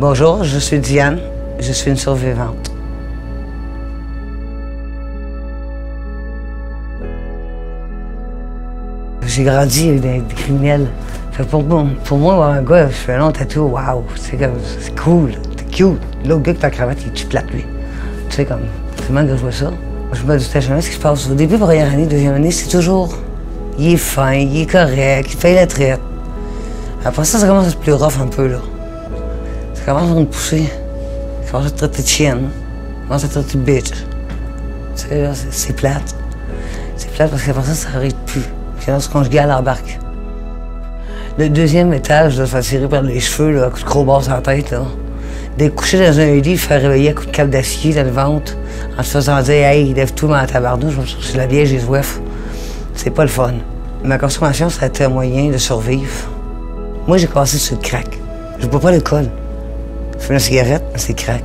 Bonjour, je suis Diane. Je suis une survivante. J'ai grandi avec des, criminels. Fait pour, pour moi, un gars, je fais un long tatou, waouh, c'est comme, c'est cool, c'est cute. L'autre gars qui ta cravate, il est plate, lui? Tu sais, comme, mal que je vois ça? Je me doutais jamais ce qui se passe? Au début, première année, deuxième année, c'est toujours, il est fin, il est correct, il fait la traite. Après ça, ça commence à être plus rough un peu, là. Commence à me pousser. Ça commence à te traiter de chienne. Ça commence à de bitch. Tu sais, là, c'est- plate. C'est plate parce qu'après ça, ça n'arrête plus. Violence conjugale embarque. Le deuxième étage, là, se faire tirer par les cheveux, là, à coups de crowbar sur la tête, là. D'être couché dans un lit, faire réveiller à coups de câble d'acier dans le ventre, en te faisant dire Hey, lève-toi, ma tabarnouche, je vais chercher de la bière, j'ai soif. C'est pas le fun. Ma consommation, ça a été un moyen de survivre. Moi, j'ai commencé sur le crack. Je bois pas l'alcool. Fume une cigarette, c'est crack.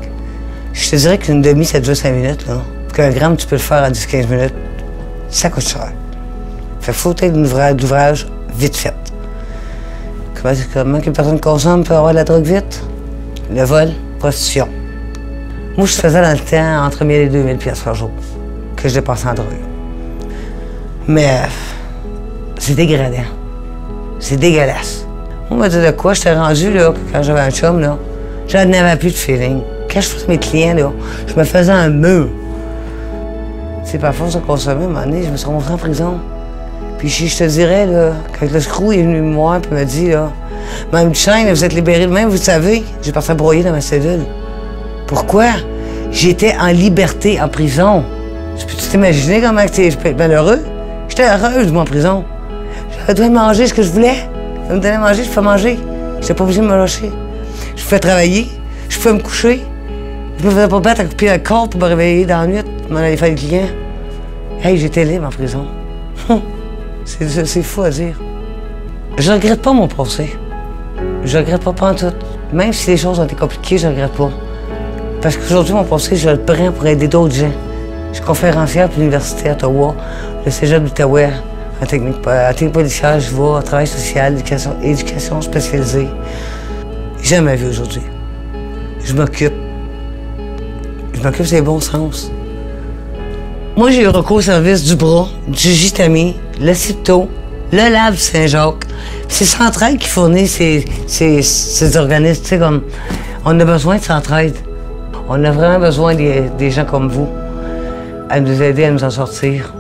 Je te dirais qu'une demi, ça dure 5 minutes, là. Qu'un gramme, tu peux le faire en 10-15 minutes. Ça coûte cher. Fait faut d'ouvrage, vite fait. Comment, comment qu'une personne consomme peut avoir de la drogue vite? Le vol, prostitution. Moi, je faisais dans le temps entre 1000 et 2000 pièces par jour que je dépensais en drogue. Mais c'est dégradant. C'est dégueulasse. On m'a dit de quoi j'étais rendu, là, quand j'avais un chum, là. Je n'avais plus de feeling. Quand je faisais mes clients, là, je me faisais un mur. C'est pas force de consommer, à un moment donné, je me suis remonté en prison. Puis je, te dirais, là, quand le screw est venu me voir et m'a dit, là, Mme vous êtes libérée de même, vous savez, j'ai parti broyer dans ma cellule. Pourquoi? J'étais en liberté en prison. Tu peux t'imaginer comment je peux être malheureux? J'étais heureuse, moi, en prison. J'avais le droit de manger ce que je voulais. Je me donnait à manger, je pouvais manger. J'étais pas obligé de me lâcher. Je pouvais travailler, je pouvais me coucher. Je me faisais pas battre à couper le corps pour me réveiller dans la nuit, m'en aller faire le client. Hey, j'étais libre en prison. C'est c'est- fou à dire. Je regrette pas mon passé. Je regrette pas tout. Même si les choses ont été compliquées, je regrette pas. Parce qu'aujourd'hui, mon passé, je le prends pour aider d'autres gens. Je suis conférencière pour l'Université d'Ottawa, le cégep d'Ottawa, en technique, en technique policière, je vais en travail social, éducation, éducation spécialisée. Ma vie aujourd'hui. Je m'occupe. Je m'occupe, c'est bon sens. Moi, j'ai eu recours au service du bras, du Gitami, le Cipto, le Lab Saint-Jacques. C'est Centraide qui fournit ces, ces, ces organismes. Comme, on a besoin de Centraide. On a vraiment besoin des, des gens comme vous à nous aider à nous en sortir.